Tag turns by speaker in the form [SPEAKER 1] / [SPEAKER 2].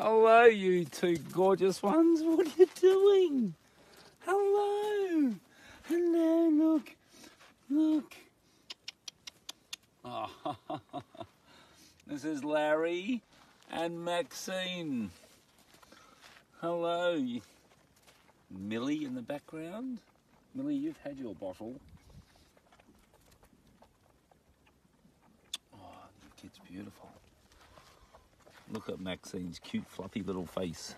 [SPEAKER 1] Hello, you two gorgeous ones. What are you doing? Hello. Hello, look. Look. Oh, this is Larry and Maxine. Hello. Millie in the background. Millie, you've had your bottle. Oh, the kid's beautiful. Look at Maxine's cute, fluffy little face.